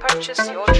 Purchase your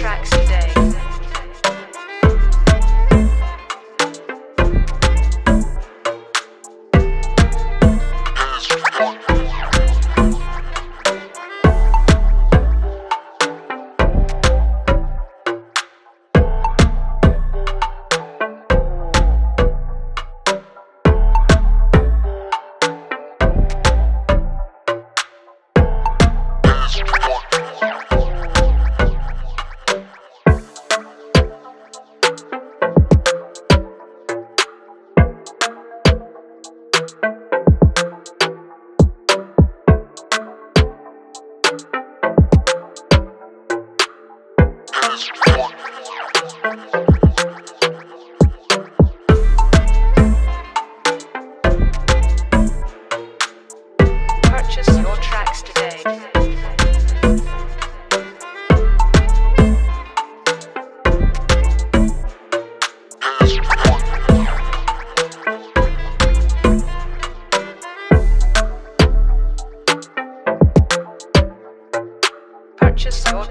Purchase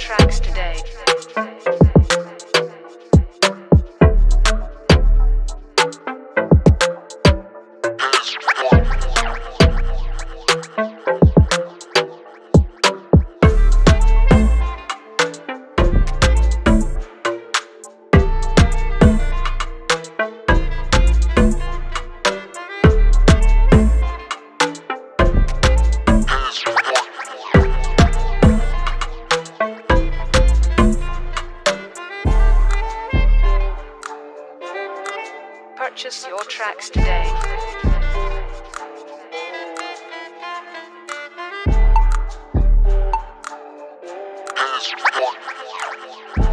tracks today. Purchase your tracks today. Hands